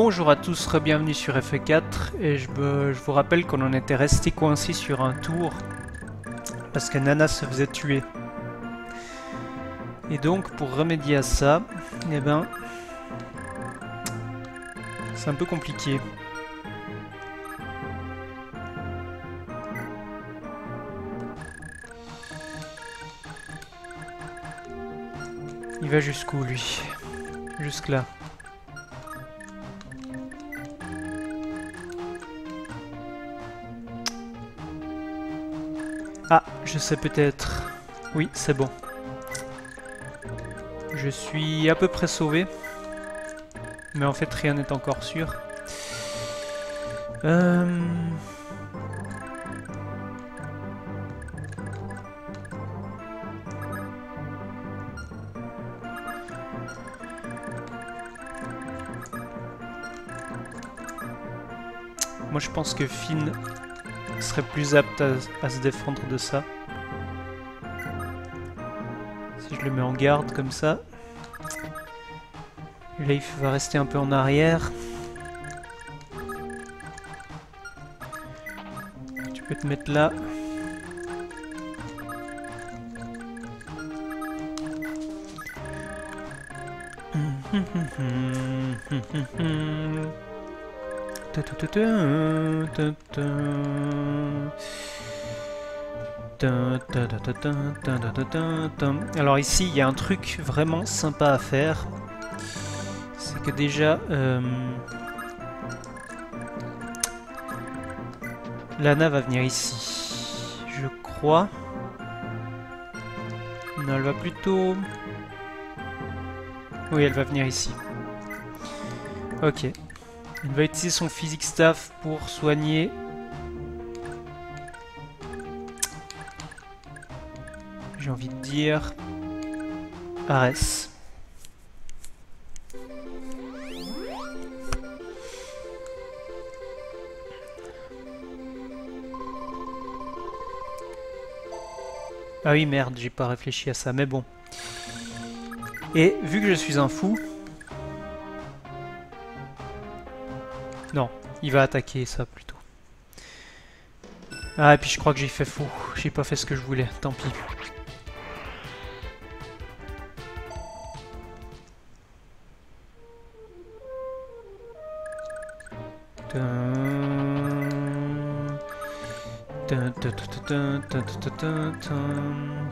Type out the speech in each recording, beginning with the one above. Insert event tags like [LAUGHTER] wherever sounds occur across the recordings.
Bonjour à tous, bienvenue sur FE4 et je vous rappelle qu'on en était resté coincé sur un tour parce que Nana se faisait tuer. Et donc pour remédier à ça, eh ben c'est un peu compliqué. Il va jusqu'où lui? Jusque là. Ah, je sais peut-être. Oui, c'est bon. Je suis à peu près sauvé. Mais en fait, rien n'est encore sûr. Euh... Moi, je pense que Finn serait plus apte à, à se défendre de ça. Si je le mets en garde comme ça. Leif va rester un peu en arrière. Tu peux te mettre là. [LAUGHS] Alors ici, il y a un truc vraiment sympa à faire. C'est que déjà... euh, Lana va venir ici. Je crois. Non, elle va plutôt... Oui, elle va venir ici. Ok. Elle va utiliser son physique staff pour soigner. J'ai envie de dire. Ares. Ah oui, merde, j'ai pas réfléchi à ça, mais bon. Et vu que je suis un fou, il va attaquer ça plutôt. Ah, et puis je crois que j'ai fait faux. J'ai pas fait ce que je voulais, tant pis.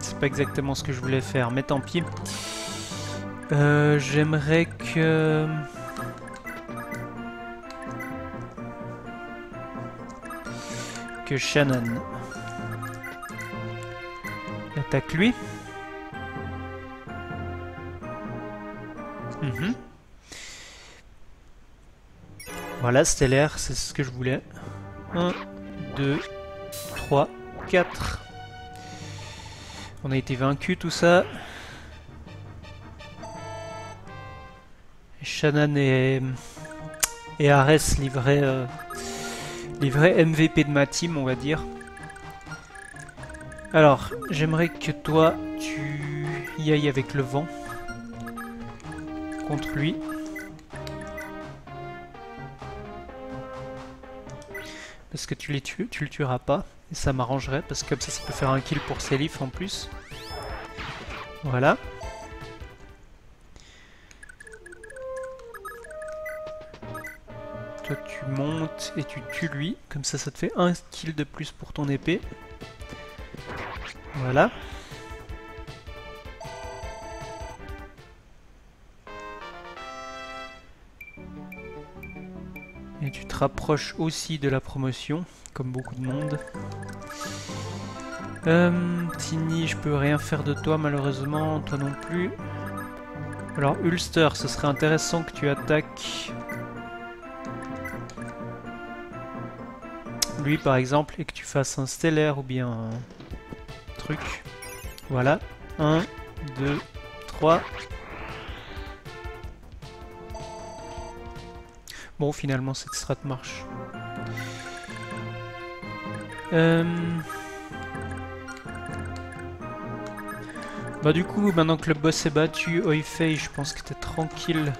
C'est pas exactement ce que je voulais faire, mais tant pis. Euh, J'aimerais que... que Shannon attaque lui. Mhm. Voilà, stellaire, c'est ce que je voulais. 1, 2, 3, 4. On a été vaincu tout ça. Shannon et, et Ares livraient... euh, les vrais MVP de ma team, on va dire. Alors, j'aimerais que toi, tu y ailles avec le vent. Contre lui. Parce que tu, les tues, tu le tueras pas. Et ça m'arrangerait, parce que comme ça, ça peut faire un kill pour Selif en plus. Voilà. Montes et tu tues lui, comme ça ça te fait un kill de plus pour ton épée. Voilà. Et tu te rapproches aussi de la promotion, comme beaucoup de monde. Euh, Tini, je peux rien faire de toi malheureusement, toi non plus. Alors Ulster, ce serait intéressant que tu attaques lui par exemple et que tu fasses un stellaire ou bien un truc. Voilà. 1, 2, 3. Bon, finalement, cette strat marche. Euh... Bah du coup, maintenant que le boss est battu, Oifei, je pense que t'es tranquille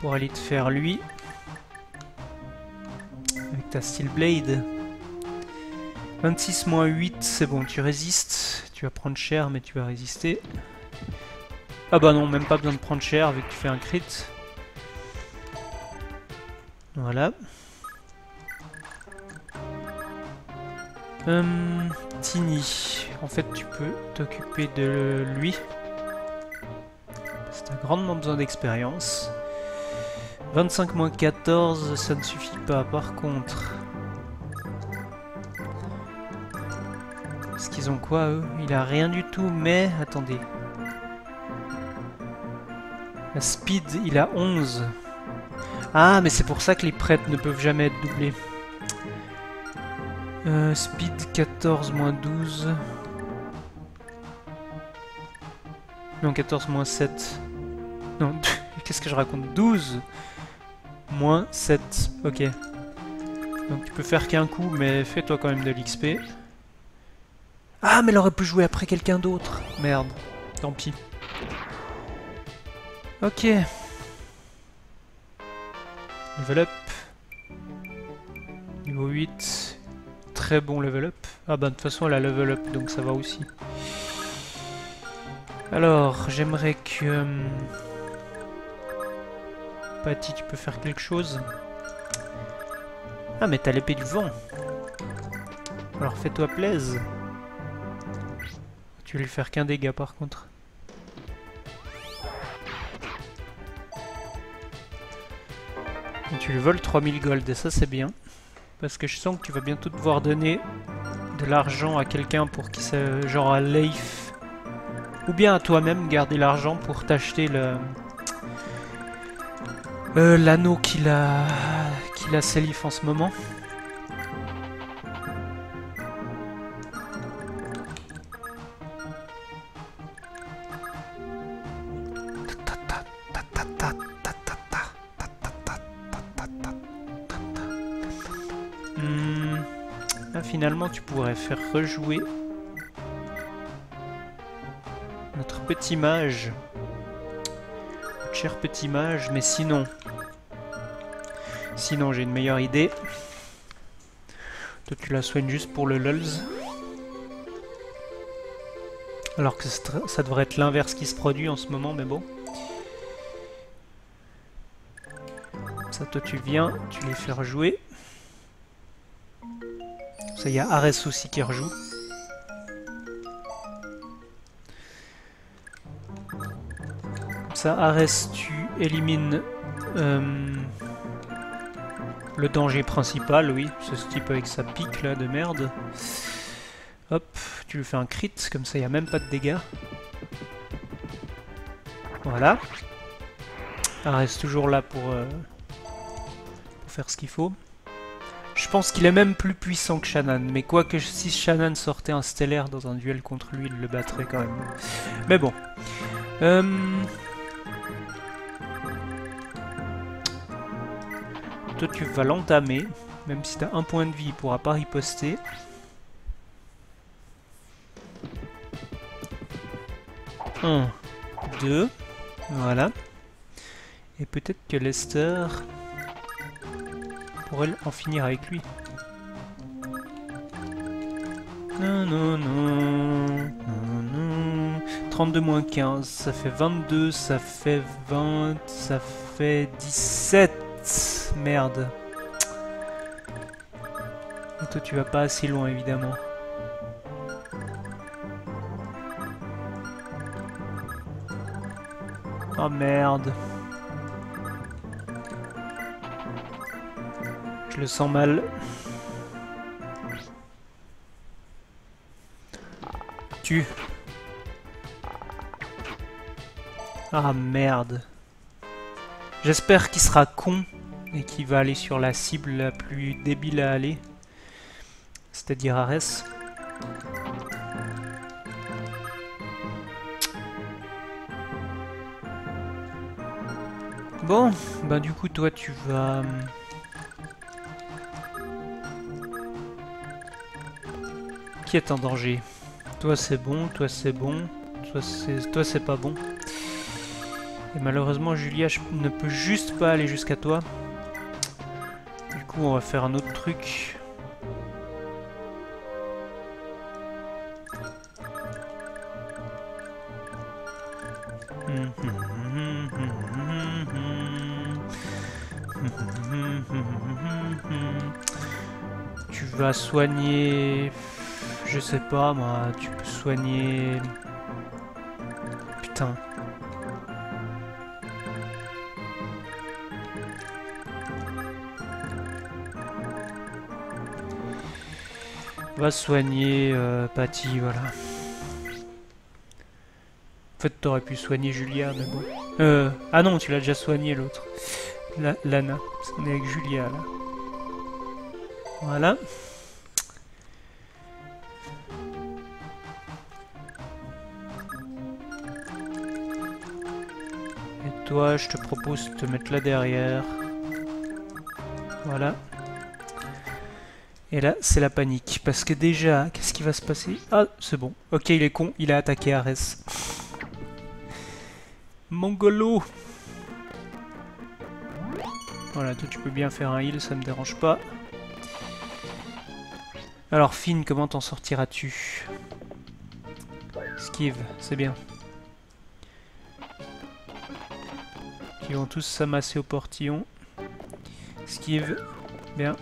pour aller te faire lui. Ta Steel Blade. 26 moins 8, c'est bon, tu résistes. Tu vas prendre cher, mais tu vas résister. Ah bah non, même pas besoin de prendre cher vu que tu fais un crit. Voilà. Hum, Tini. En fait, tu peux t'occuper de lui. C'est un grandement besoin d'expérience. 25 moins 14, ça ne suffit pas. Par contre... Est-ce qu'ils ont quoi, eux? Il a rien du tout, mais... Attendez. La speed, il a 11. Ah, mais c'est pour ça que les prêtres ne peuvent jamais être doublés. Euh, speed 14 moins 12. Non, 14 moins 7. Non, [LAUGHS] qu'est-ce que je raconte? 12 moins 7. Ok. Donc tu peux faire qu'un coup, mais fais-toi quand même de l'XP. Ah, mais elle aurait pu jouer après quelqu'un d'autre. Merde. Tant pis. Ok. Level up. Niveau 8. Très bon level up. Ah bah de toute façon elle a level up donc ça va aussi. Alors j'aimerais que... Patty tu peux faire quelque chose Ah mais t'as l'épée du vent. Alors fais-toi plaise. Tu vas lui faire qu'un dégât par contre. tu lui voles 3000 gold et ça c'est bien. Parce que je sens que tu vas bientôt devoir donner de l'argent à quelqu'un pour qu'il se... genre à Leif. Ou bien à toi-même garder l'argent pour t'acheter le... Euh, l'anneau qu'il a... qu'il a Selif en ce moment. finalement tu pourrais faire rejouer notre petit mage. Cher petit mage, mais sinon... Sinon j'ai une meilleure idée. Toi tu la soignes juste pour le lulz. Alors que ça devrait être l'inverse qui se produit en ce moment, mais bon. Ça, toi tu viens, tu les fais rejouer. Ça, il y a Ares aussi qui rejoue. Ça, Ares, tu élimines euh, le danger principal, oui. Ce type avec sa pique là de merde. Hop, tu lui fais un crit, comme ça il n'y a même pas de dégâts. Voilà. Ares toujours là pour, euh, pour faire ce qu'il faut. Je pense qu'il est même plus puissant que Shannon, mais quoique si Shannon sortait un stellaire dans un duel contre lui, il le battrait quand même. Mais bon. Euh, toi tu vas l'entamer, même si t'as un point de vie, il pourra pas riposter. Un, deux, voilà. Et peut-être que Lester pourrait en finir avec lui. Non, non, non, non, non. 32 moins 15, ça fait 22, ça fait 20, ça fait 17. Merde. Toi, tu vas pas assez loin, évidemment. Oh merde. Je le sens mal. Tu. Ah merde. J'espère qu'il sera con et qu'il va aller sur la cible la plus débile à aller. C'est-à-dire Ares. Bon, bah du coup toi tu vas... Qui est en danger? Toi c'est bon, toi c'est bon, toi c'est toi c'est pas bon. Et malheureusement, Julia, ne peux juste pas aller jusqu'à toi. Du coup, on va faire un autre truc. Tu vas soigner... Je sais pas moi, tu peux soigner... Putain. Va soigner euh, Patty, voilà. En fait, t'aurais pu soigner Julia, mais bon. Euh, ah non, tu l'as déjà soigné l'autre. La, Lana. Parce qu'on est avec Julia, là. Voilà. Et toi, je te propose de te mettre là derrière. Voilà. Et là, c'est la panique. Parce que déjà, qu'est-ce qui va se passer? Ah, c'est bon. Ok, il est con, il a attaqué Ares. Mongolo Voilà, toi tu peux bien faire un heal, ça me dérange pas. Alors Finn, comment t'en sortiras-tu? Skive, c'est bien. Ils vont tous s'amasser au portillon. Skive, bien.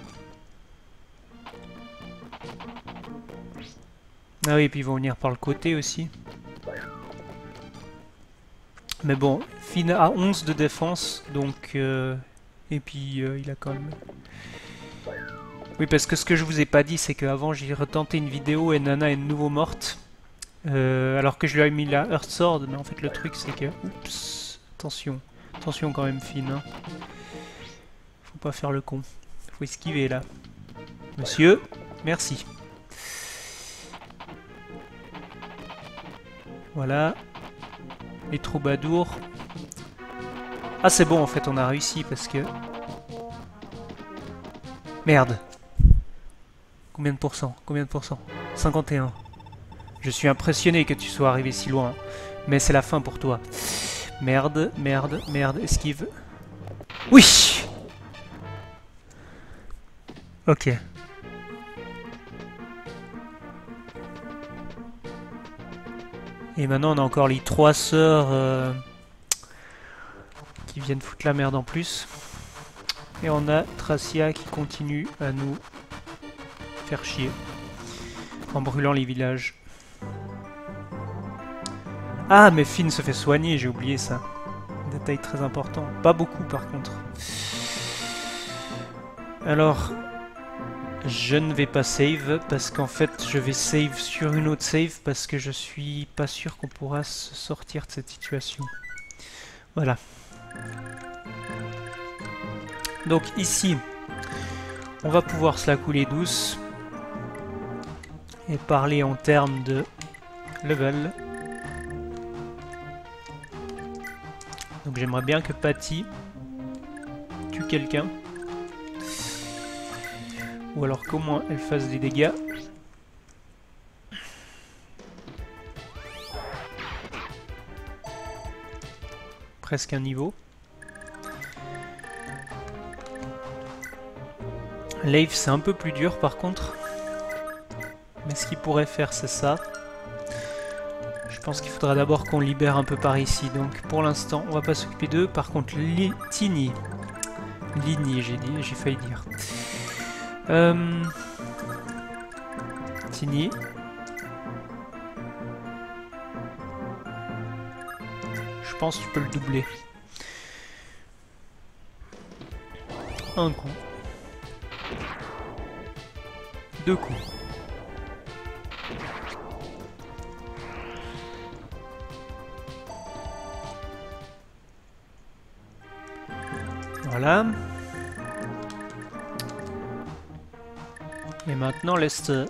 Ah oui, et puis ils vont venir par le côté aussi. Mais bon, Finn a 11 de défense, donc... Euh, et puis euh, il a quand même... Oui, parce que ce que je vous ai pas dit, c'est qu'avant j'ai retenté une vidéo et Nana est de nouveau morte. Euh, alors que je lui ai mis la Earth Sword, mais en fait le truc c'est que... Oups, attention. Attention quand même Finn. Hein. Faut pas faire le con. Faut esquiver là. Monsieur, merci. Voilà. Les troubadours. Ah c'est bon en fait, on a réussi parce que... Merde. Combien de pourcents? Combien de pourcents? 51. Je suis impressionné que tu sois arrivé si loin. Mais c'est la fin pour toi. Merde, merde, merde, esquive. Oui Ok. Et maintenant on a encore les trois sœurs euh, qui viennent foutre la merde en plus. Et on a Tracia qui continue à nous faire chier en brûlant les villages. Ah mais Finn se fait soigner, j'ai oublié ça. Détail très important. Pas beaucoup par contre. Alors, je ne vais pas save parce qu'en fait je vais save sur une autre save parce que je suis pas sûr qu'on pourra se sortir de cette situation. Voilà. Donc ici, on va pouvoir se la couler douce et parler en termes de level. Donc j'aimerais bien que Patty tue quelqu'un. Ou alors qu'au moins elle fasse des dégâts. Presque un niveau. Lave c'est un peu plus dur par contre. Mais ce qu'il pourrait faire c'est ça. Je pense qu'il faudra d'abord qu'on libère un peu par ici. Donc pour l'instant on va pas s'occuper d'eux. Par contre Tini. Lini j'ai failli dire. Euh... Tini. Je pense que tu peux le doubler. Un coup. Deux coups. Voilà. Et maintenant Lester.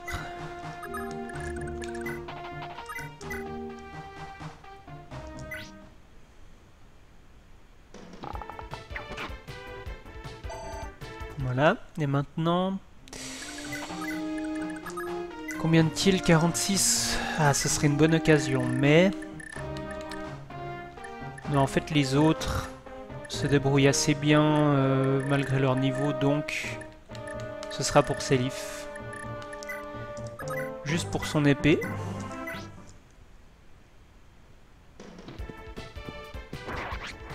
Voilà, et maintenant... Combien de kills? 46 Ah, ce serait une bonne occasion, mais... Non, en fait, les autres se débrouillent assez bien euh, malgré leur niveau, donc ce sera pour Selif. Juste pour son épée.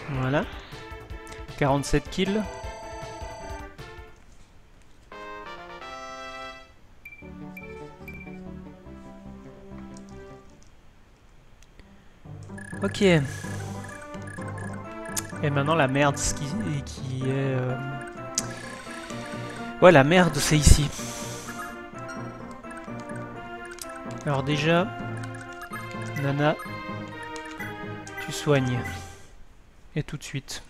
Voilà. 47 kills. Ok. Et maintenant la merde ce qui, qui est... Euh... Ouais la merde c'est ici. Alors déjà, Nana, tu soignes. Et tout de suite.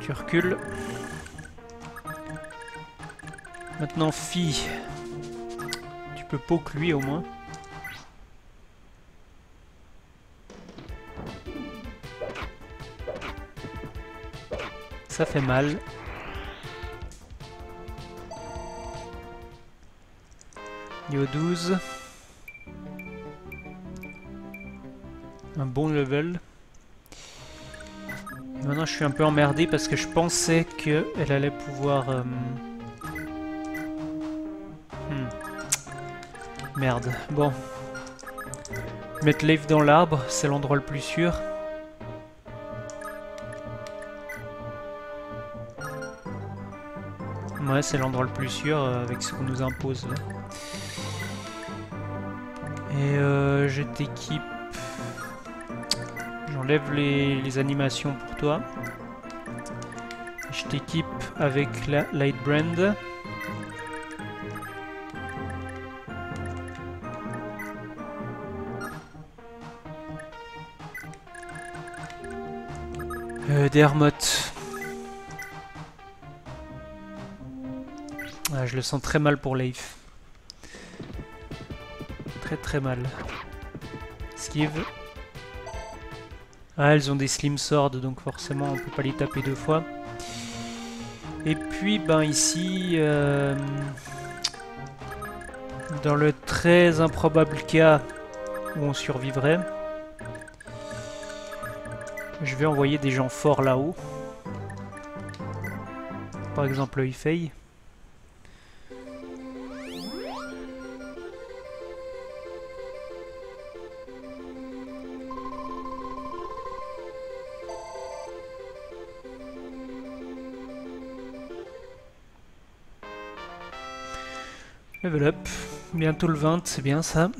Tu recules. Maintenant, fille. Tu peux poke lui au moins. Ça fait mal. Niveau 12. Un bon level. Maintenant je suis un peu emmerdé parce que je pensais qu'elle allait pouvoir... Euh, hmm. Merde. Bon. Mettre Leif dans l'arbre, c'est l'endroit le plus sûr. Ouais, c'est l'endroit le plus sûr euh, avec ce qu'on nous impose. Et euh, je t'équipe J'enlève les, animations pour toi. Je t'équipe avec la Light Brand. Euh, Dermot. Je le sens très mal pour Leif. Très très mal. Esquive. Ah, elles ont des slim swords, donc forcément on peut pas les taper deux fois. Et puis, ben ici, euh, dans le très improbable cas où on survivrait, je vais envoyer des gens forts là-haut. Par exemple, Ifei. Bientôt le 20, c'est bien ça.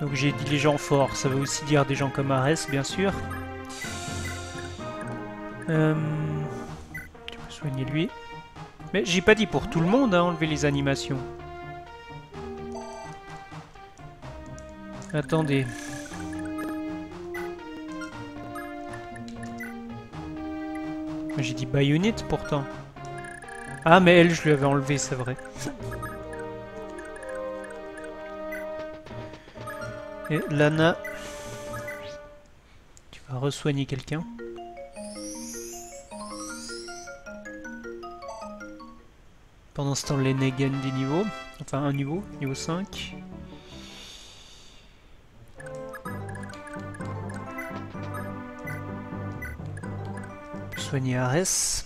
Donc j'ai dit les gens forts, ça veut aussi dire des gens comme Ares, bien sûr. Euh, tu peux soigner lui. Mais j'ai pas dit pour tout le monde, hein, enlever les animations. Attendez. J'ai dit Bayonit pourtant. Ah mais elle je lui avais enlevé c'est vrai. Et Lana. Tu vas resoigner quelqu'un. Pendant ce temps, les gagne des niveaux. Enfin, un niveau, niveau 5. Soigner Ares.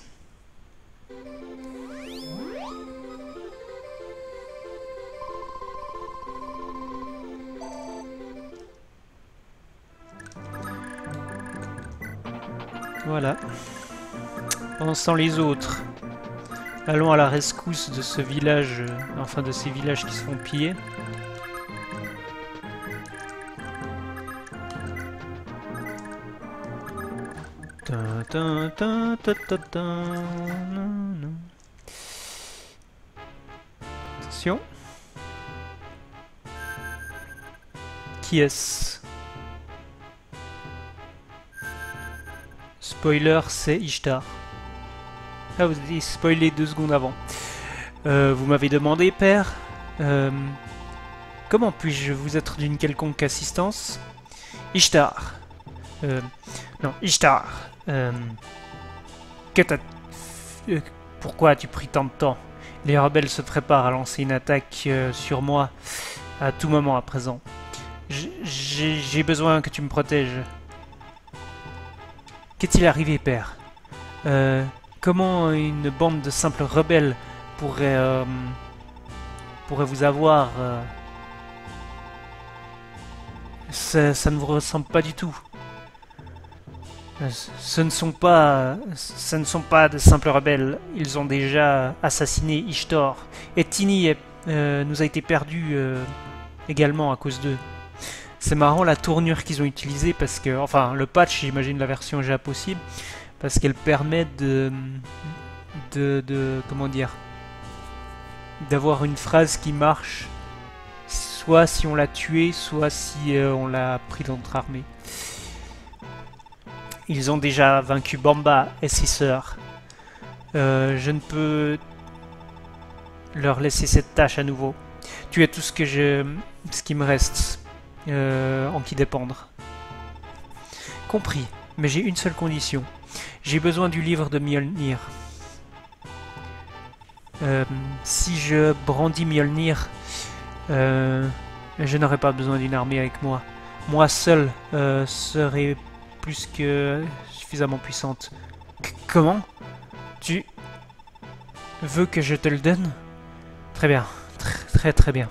Voilà. Pendant les autres. Allons à la rescousse de ce village, euh, enfin de ces villages qui Attention. Qui est-ce? Spoiler, c'est Ishtar. Ah, vous avez spoilé deux secondes avant. Euh, vous m'avez demandé, père, euh, comment puis-je vous être d'une quelconque assistance? Ishtar. Euh, non, Ishtar. Euh, que euh, pourquoi as-tu pris tant de temps? Les rebelles se préparent à lancer une attaque euh, sur moi à tout moment à présent. J'ai besoin que tu me protèges. Qu'est-il arrivé, père? Euh, Comment une bande de simples rebelles pourrait, euh, pourrait vous avoir euh, ça ne vous ressemble pas du tout. Euh, ce- ne sont pas, ce ne sont pas de simples rebelles. Ils ont déjà assassiné Ishtar. Et Tini euh, nous a été perdu euh, également à cause d'eux. C'est marrant la tournure qu'ils ont utilisée parce que, enfin, le patch, j'imagine la version GA possible, parce qu'elle permet de, de, de, comment dire, d'avoir une phrase qui marche, soit si on l'a tué, soit si on l'a pris dans notre armée. Ils ont déjà vaincu Bamba et ses sœurs. Euh, je ne peux leur laisser cette tâche à nouveau. Tu es tout ce que je, ce qui me reste euh, en qui dépendre. Compris, mais j'ai une seule condition. J'ai besoin du livre de Mjolnir. Euh, si je brandis Mjolnir, je n'aurai pas besoin d'une armée avec moi. Moi seul serai plus que suffisamment puissante. Comment Tu veux que je te le donne? Très bien, très très bien.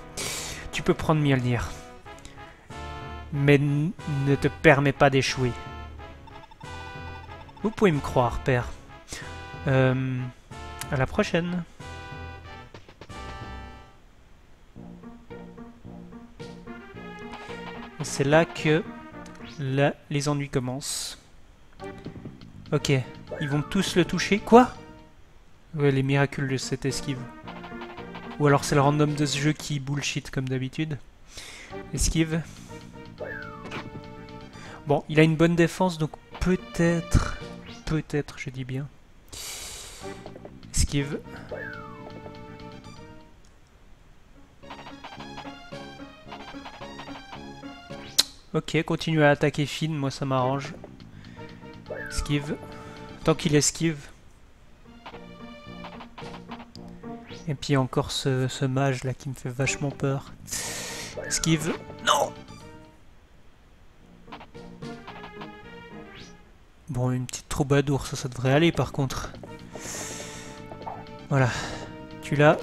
Tu peux prendre Mjolnir. Mais ne te permets pas d'échouer. Vous pouvez me croire, père. Euh, à la prochaine. C'est là que là, les ennuis commencent. Ok, ils vont tous le toucher. Quoi? Ouais, les miracles de cette esquive. Ou alors c'est le random de ce jeu qui bullshit comme d'habitude. Esquive. Bon, il a une bonne défense, donc peut-être... Peut-être, je dis bien. Esquive. Ok, continue à attaquer Finn, moi ça m'arrange. Esquive. Tant qu'il esquive. Et puis encore ce, mage là qui me fait vachement peur. Esquive. Non Bon, une petite troubadour, ça, ça devrait aller par contre. Voilà. Tu l'as.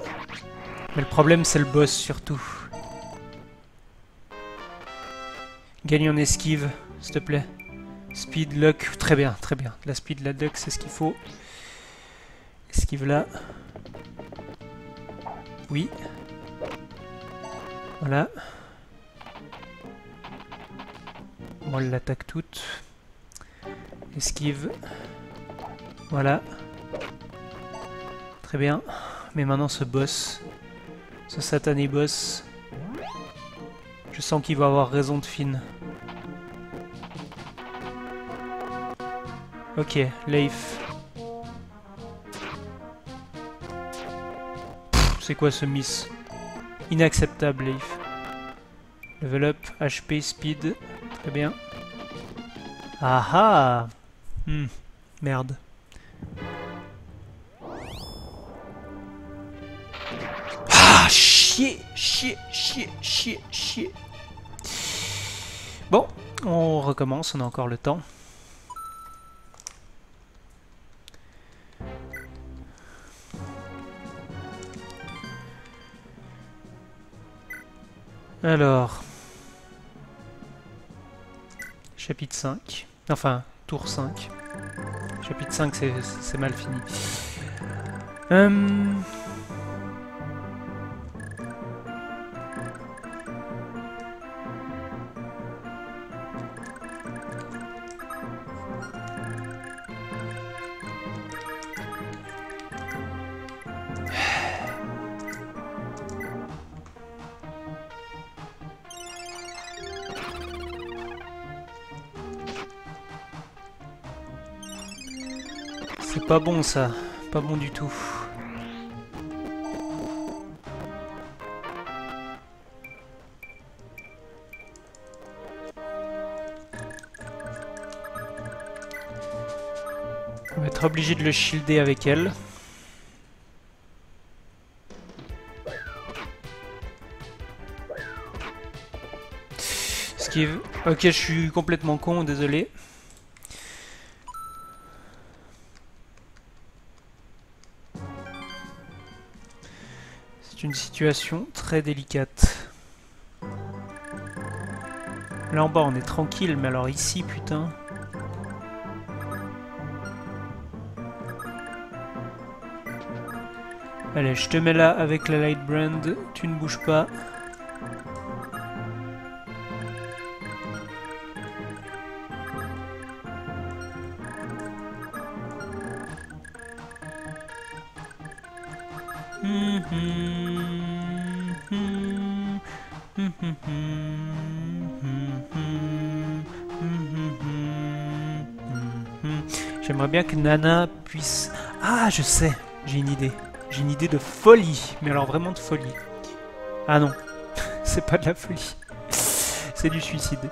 Mais le problème, c'est le boss surtout. Gagne en esquive, s'il te plaît. Speed, luck, très bien, très bien. La speed, la luck, c'est ce qu'il faut. Esquive là. Oui. Voilà. Bon, elle l'attaque toute. Esquive. Voilà. Très bien. Mais maintenant ce boss, ce satané boss, je sens qu'il va avoir raison de Finn. Ok, Leif. C'est quoi ce miss? Inacceptable, Leif. Level up, HP, speed. Très bien. Ah ah Hmm, Merde. Ah, chier, chier, chier, chier, chier. Bon, on recommence, on a encore le temps. Alors... Chapitre 5. Enfin, tour 5. Chapitre 5, c'est- mal fini. Hum... pas bon ça. pas bon du tout. On va être obligé de le shielder avec elle. Esquive. Ok, je suis complètement con, désolé. Une situation très délicate. Là en bas on est tranquille, mais alors ici, putain... Allez, je te mets là avec la Light Brand, tu ne bouges pas. J'aimerais bien que Nana puisse... Ah, je sais, j'ai une idée. J'ai une idée de folie, mais alors vraiment de folie. Ah non, [LAUGHS] c'est pas de la folie. c'est du suicide.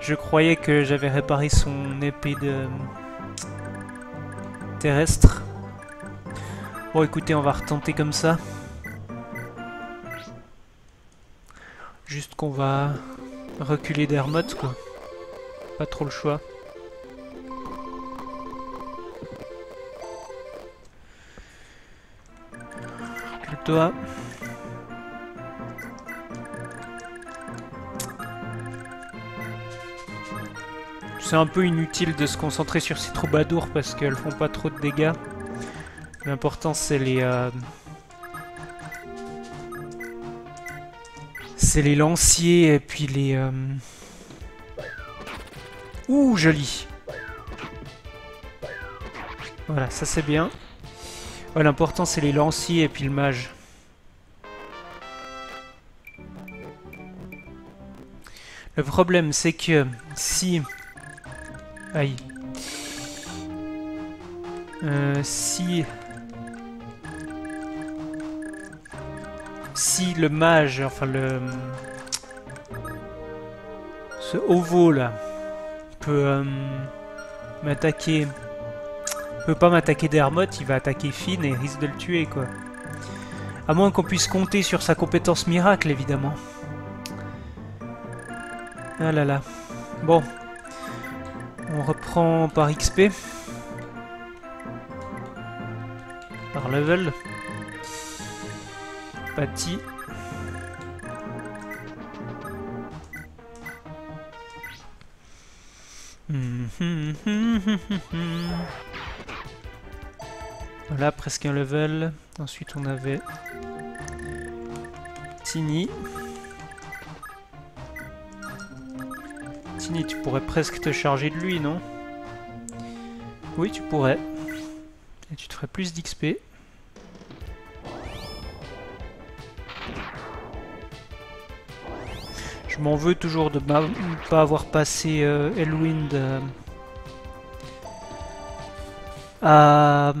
Je croyais que j'avais réparé son épée de... terrestre. Bon écoutez, on va retenter comme ça. Juste qu'on va reculer d'Hermot, quoi. Pas trop le choix. toi. C'est un peu inutile de se concentrer sur ces troubadours parce qu'elles font pas trop de dégâts. L'important c'est les... Euh, les lanciers et puis les... Euh, Ouh, joli Voilà, ça c'est bien. L'important c'est les lanciers et puis le mage. Le problème, c'est que si... Aïe. Euh, si... Si le mage, enfin le... Ce ovo là, peut euh, m'attaquer... Peut pas m'attaquer d'Hermot, il va attaquer Finn et risque de le tuer quoi. À moins qu'on puisse compter sur sa compétence miracle évidemment. Ah là là. Bon. On reprend par XP. Par level. Patty. [LAUGHS] Voilà, presque un level. Ensuite, on avait Tini. tu pourrais presque te charger de lui, non? Oui, tu pourrais. Et tu te ferais plus d'XP. Je m'en veux toujours de ne pas avoir passé euh, Elwind euh, à,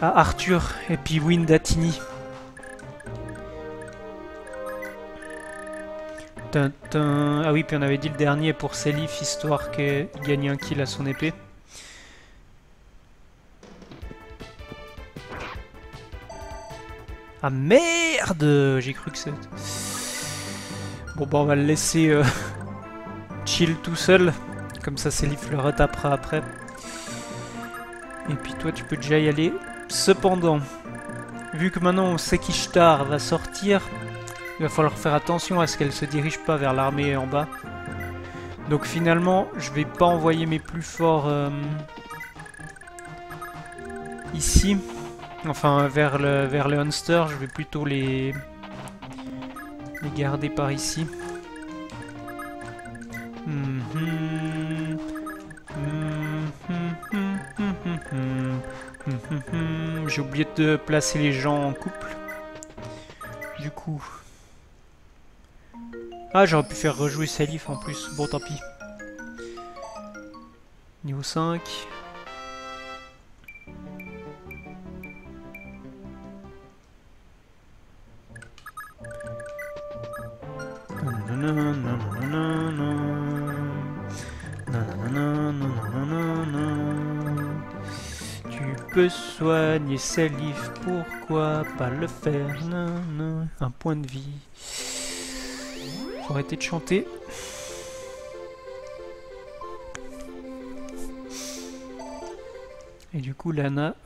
à Arthur et puis Wind à Tini. Ah oui, puis on avait dit le dernier pour Selif, histoire qu'il gagne un kill à son épée. Ah merde J'ai cru que c'était... Bon bah on va le laisser euh, [LAUGHS] chill tout seul. Comme ça Selif le retapera après. Et puis toi tu peux déjà y aller. Cependant, vu que maintenant on sait qu'Ishtar va sortir, il va falloir faire attention à ce qu'elle se dirige pas vers l'armée en bas. Donc finalement, je vais pas envoyer mes plus forts euh, ici. Enfin, vers le, vers le Hunster, je vais plutôt les, les garder par ici. J'ai oublié de placer les gens en couple. Du coup, ah, j'aurais pu faire rejouer Salif en plus. Bon, tant pis. Niveau 5. Soigner livres, pourquoi pas le faire? Un point de vie. Faut arrêter de chanter. Et du coup, Lana...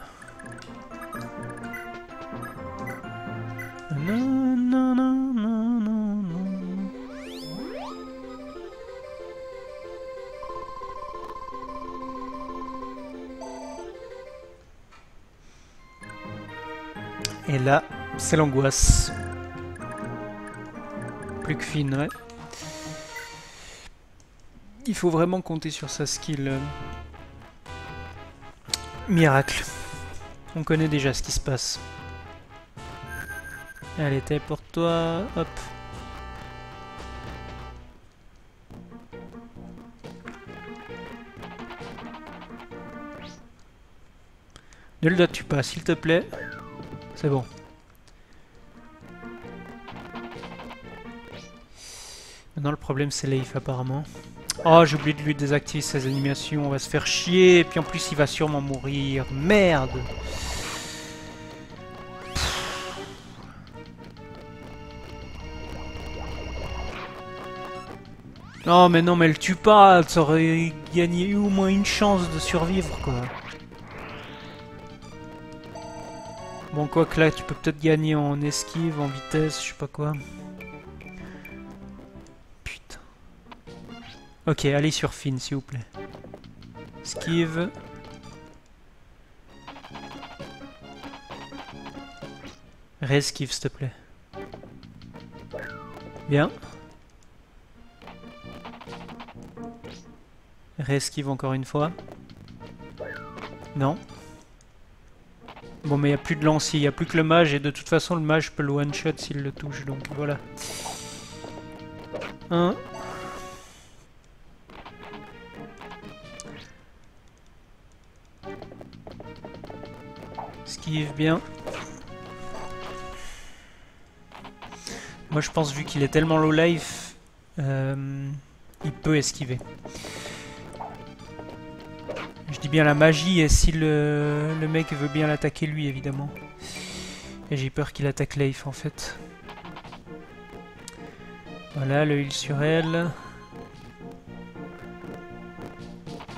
Et là, c'est l'angoisse. Plus que fine, ouais. Il faut vraiment compter sur sa skill. Euh, miracle. On connaît déjà ce qui se passe. Allez, pour toi Hop. Ne le dois-tu pas, s'il te plaît? C'est bon. Maintenant, le problème, c'est Leif, apparemment. Oh, j'ai oublié de lui désactiver ses animations. On va se faire chier. Et puis en plus, il va sûrement mourir. Merde Non mais non mais le tue pas, ça aurait gagné au moins une chance de survivre quoi. Bon quoi que là tu peux peut-être gagner en esquive, en vitesse, je sais pas quoi. Putain. Ok, allez sur Finn s'il vous plaît. Esquive. Resquive s'il te plaît. Bien. Réesquive encore une fois. Non. Bon, mais il n'y a plus de lancier, il n'y a plus que le mage, et de toute façon, le mage peut le one-shot s'il le touche, donc voilà. Un. Esquive bien. Moi, je pense, vu qu'il est tellement low life, euh, il peut esquiver. Bien la magie, et si le, mec veut bien l'attaquer lui, évidemment. Et j'ai peur qu'il attaque Leif, en fait. Voilà, le heal sur elle.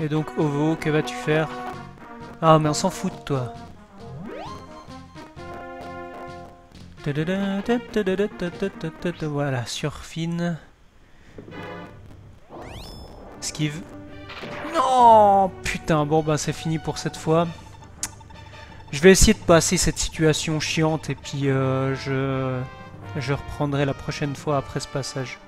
Et donc, Ovo, que vas-tu faire? Ah, mais on s'en fout de toi. Voilà, sur Finn. Esquive. Non Bon bah c'est fini pour cette fois. Je vais essayer de passer cette situation chiante et puis euh, je, je reprendrai la prochaine fois après ce passage.